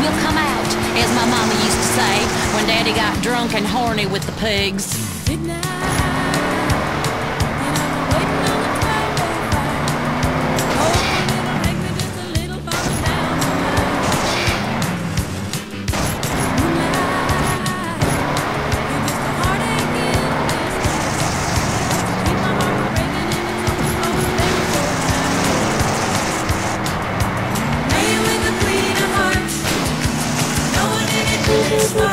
will come out, as my mama used to say when daddy got drunk and horny with the pigs. In the